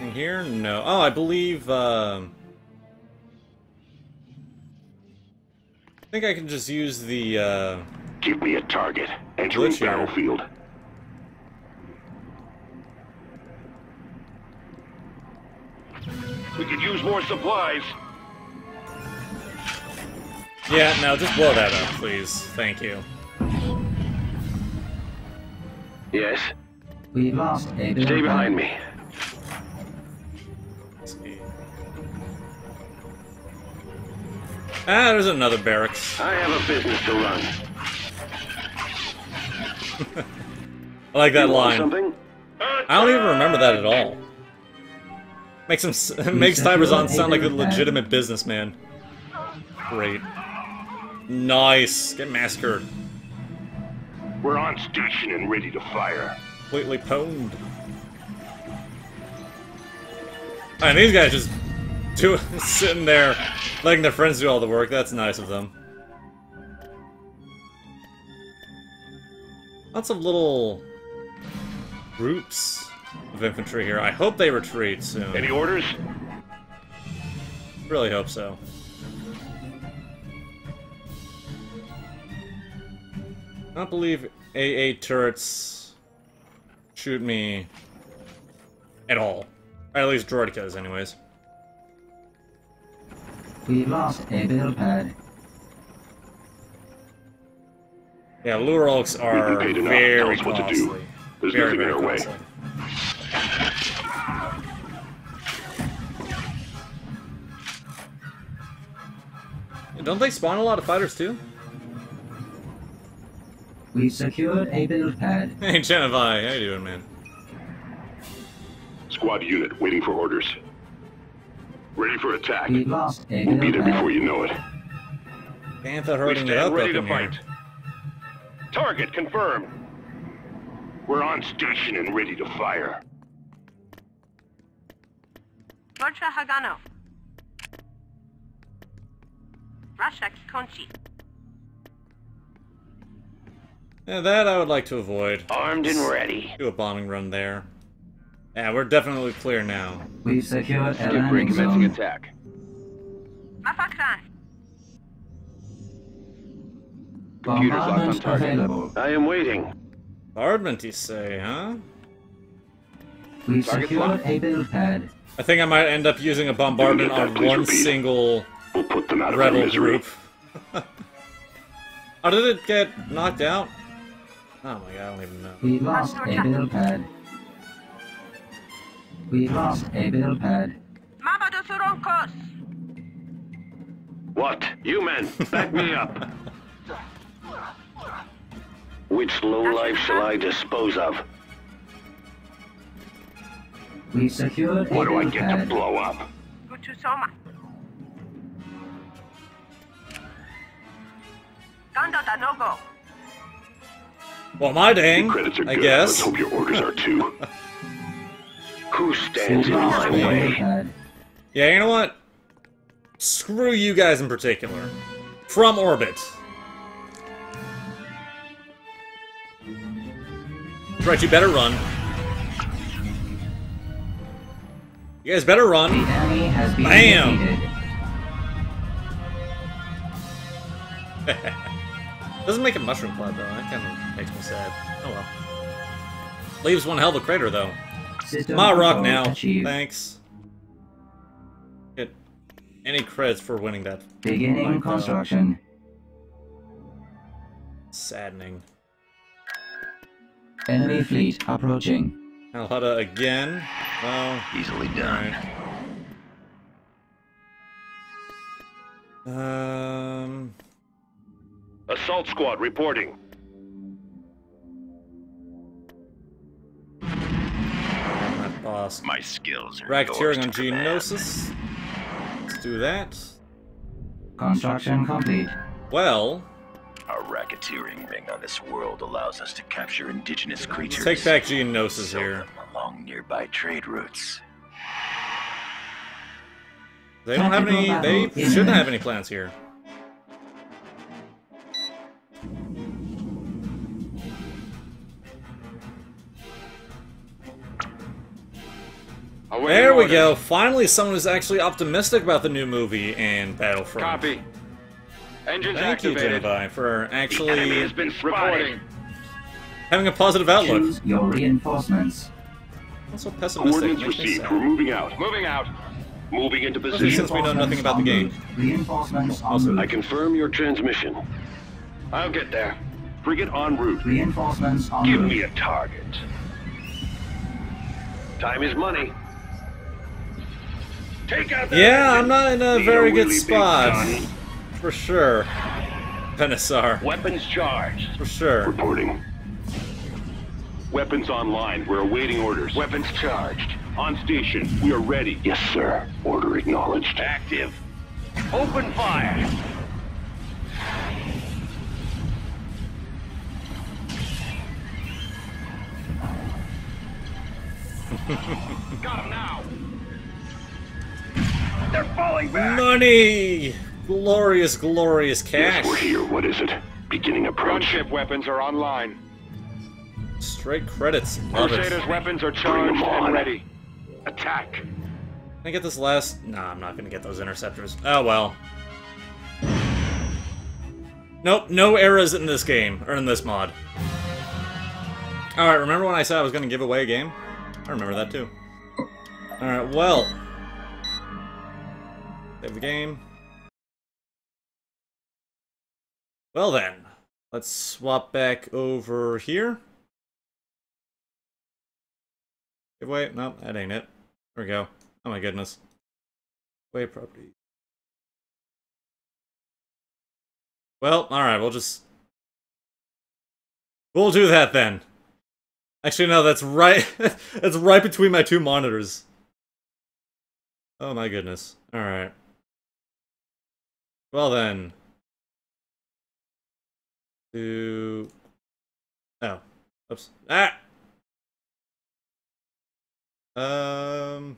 In here? No. Oh, I believe, um... I think I can just use the, uh... Give me a target. Entering Glitch battlefield. We could use more supplies. Yeah, no, just blow that up, please. Thank you. Yes. We've lost a Stay behind me. Ah, there's another barracks. I have a business to run. I like that line. something? I don't even remember that at all. Makes him makes Tyber Zann sound like a legitimate businessman. Great. Nice. Get massacred. We're on station and ready to fire. Completely pwned. And these guys just do, sitting there letting their friends do all the work. That's nice of them. Lots of little groups of infantry here. I hope they retreat soon. Any orders? Really hope so. I don't believe AA turrets shoot me at all. Or at least Droidekas, anyways. We've lost a build pad. Yeah, lure oaks are paid enough. very Tell us what to do. costly. There's very, nothing in very our way. Don't they spawn a lot of fighters too? We've secured a build pad. Hey, Genevai, how you doing, man? Squad unit waiting for orders. Ready for attack. We've lost a We'll be there before you know it. Panther We hurting it up ready up to fight. here. Target confirmed. We're on station and ready to fire. Rocha Hagano. Rasha Kikonchi. Yeah, that I would like to avoid. Armed and ready. Do a bombing run there. Yeah, we're definitely clear now. We've secured a Skip landing rig commencing zone. attack. Mafakran. Computers locked on target. available. I am waiting. Bombardment, you say, huh? We've Target secured locked. a build pad. I think I might end up using a bombardment on one repeat. single We'll put them out of rebel misery. group. oh, did it get knocked out? Oh my god, I don't even know. We've lost a build pad. We've lost a bill pad. Mabado Suronkos. What? You men, back me up. Which lowlife shall I dispose of? We've secured a What do I build get to blow up? Gutu Soma. Gando Danogo. Well, my dang, Your credits are I guess. Let's hope your orders are too. Who stands in my a way? Yeah, you know what? Screw you guys in particular. From orbit. Right, you better run. You guys better run. enemy Bam! Doesn't make a mushroom cloud though. That kind of makes me sad. Oh well. Leaves one hell of a crater though. System Ma rock now. Achieved. Thanks. Get any credits for winning that. Beginning Like, uh, construction. Saddening. Enemy fleet approaching. Alhada again. Well, Easily alright. Um. Assault squad reporting. That boss. My skills are Racketeering on Geonosis. Let's do that. Construction complete. Well, Our racketeering ring on this world allows us to capture indigenous creatures. take back Geonosis sell here. along nearby trade routes. They don't have any. They shouldn't have any plans here. There we orders. go. Finally, someone who's actually optimistic about the new movie and Battlefront. Copy. Engines Thank you, activated. Genovi, for actually has been Reporting. having a positive outlook. Choose your reinforcements. I'm so pessimistic. Coordinates received. We're moving out. Moving out. Moving into Especially position. since we know nothing about the game. Reinforcements en Also- route. I confirm your transmission. I'll get there. Frigate en route. Reinforcements en Give me a target. Time is money. Take out that Yeah, engine. I'm not in a Need very good spot. For sure. Benassar. Weapons charged. For sure. Reporting. Weapons online. We're awaiting orders. Weapons charged. On station. We are ready. Yes, sir. Order acknowledged. Active. Open fire. Got him now. They're falling back. Money! Glorious, glorious Yes, we're cash. here. What is it? Beginning approach. Gunship weapons are online. Straight credits. Love it. Crusaders' weapons are Bring charged 'em on. and ready. Attack. Can I get this last? Nah, I'm not gonna get those interceptors. Oh well. Nope, no eras in this game, or in this mod. Alright, remember when I said I was gonna give away a game? I remember that too. Alright, well. Save the game. Well then, let's swap back over here. Giveaway? No, that ain't it. There we go. Oh my goodness. Way property. Well, alright, we'll just... We'll do that then. Actually, no, that's right... that's right between my two monitors. Oh my goodness. Alright. Well then. Do... Oh. Oops. Ah! Um...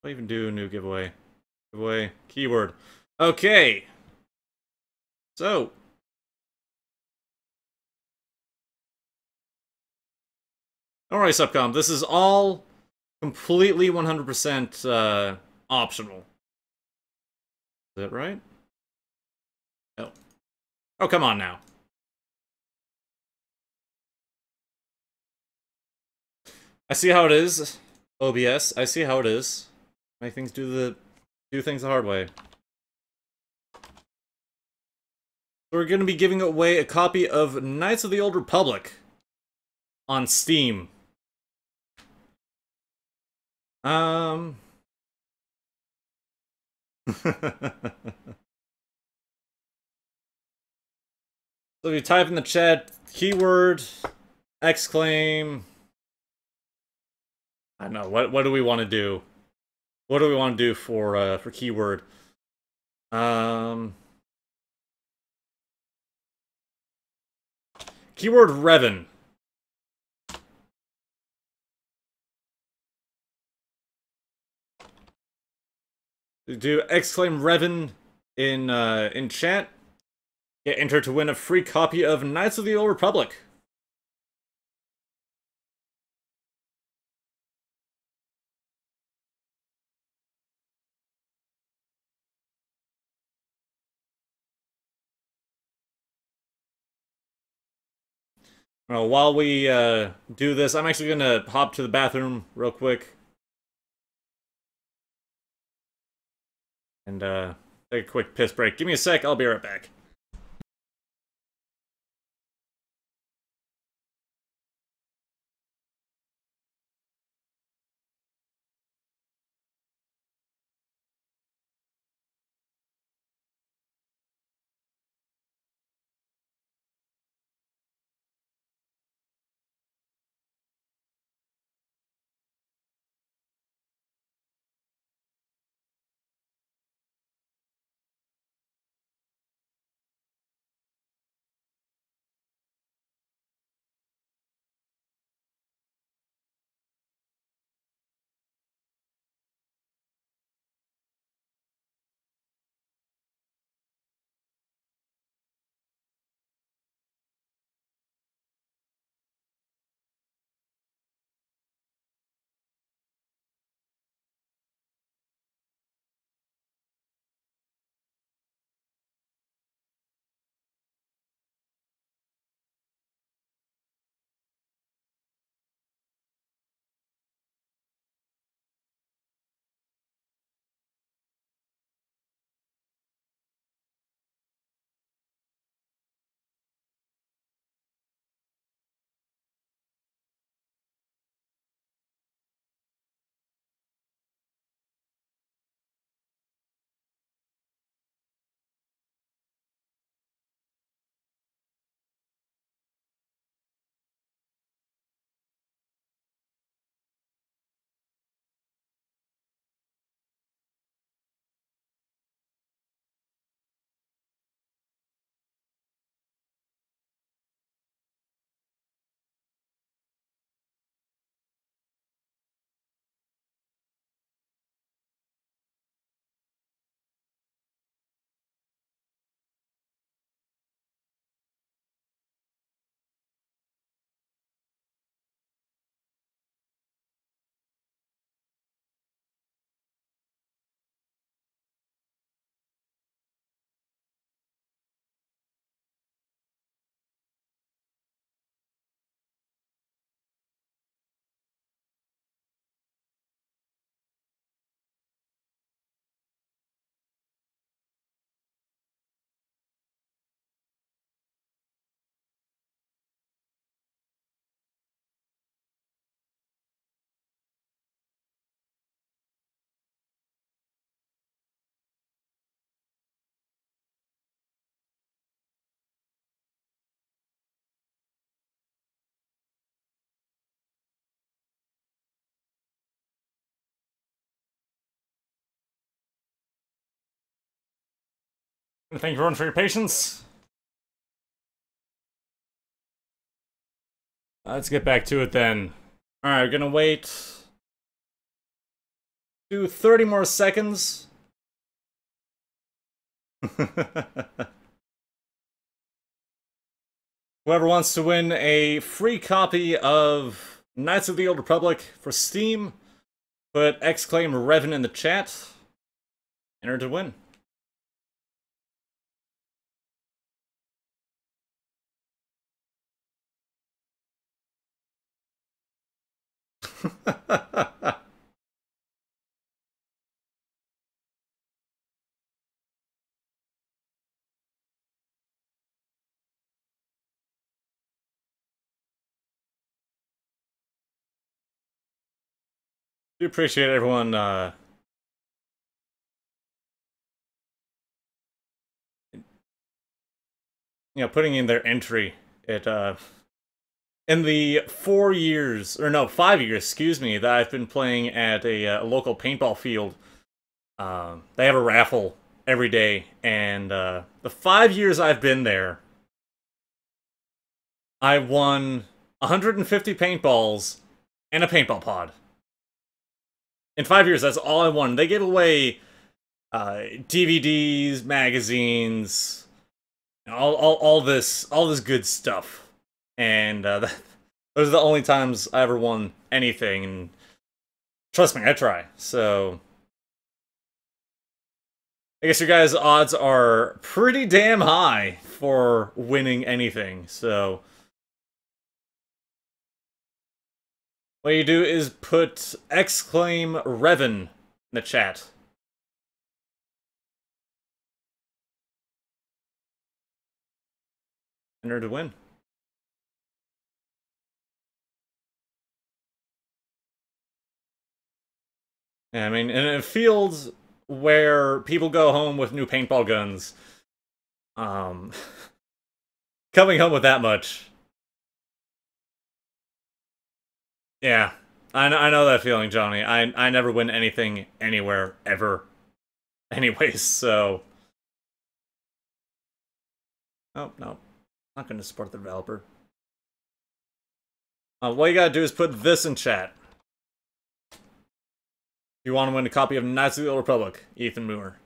What even do a new giveaway? Giveaway keyword. Okay. So. Alright, Subcom, this is all completely 100% uh, optional. Is that right? Oh. Oh, come on now. I see how it is. OBS, I see how it is. Make things do the do things the hard way. We're going to be giving away a copy of Knights of the Old Republic on Steam. Um So you type in the chat keyword exclaim I don't know. What what do we want to do? What do we want to do for uh for keyword? Um Keyword Revan. Do exclaim Revan in uh in chat. Get entered to win a free copy of Knights of the Old Republic. Well, while we uh, do this, I'm actually gonna hop to the bathroom real quick. And uh, take a quick piss break. Give me a sec, I'll be right back. Thank you everyone for your patience. Let's get back to it then. Alright, we're gonna wait. Do 30 more seconds. Whoever wants to win a free copy of Knights of the Old Republic for Steam, put exclaim Revan in the chat. Enter to win. Do appreciate everyone uh you know putting in their entry it uh in the four years or no five years excuse me that i've been playing at a, uh, local paintball field. Um they have a raffle every day and uh the five years i've been there i won 150 paintballs and a paintball pod. In five years, that's all I won. They gave away uh, DVDs, magazines, all, all, all this, all this good stuff, and uh, that, those are the only times I ever won anything. And trust me, I try. So I guess your guys' odds are pretty damn high for winning anything. So. What you do is put exclaim Revan in the chat. To win. I mean, in a field where people go home with new paintball guns, um, coming home with that much Yeah, I know, I know that feeling, Johnny. I I never win anything anywhere ever. Anyways, so. Oh no, not going to support the developer. Uh, what you gotta do is put this in chat. You want to win a copy of Knights of the Old Republic, Ethan Moore.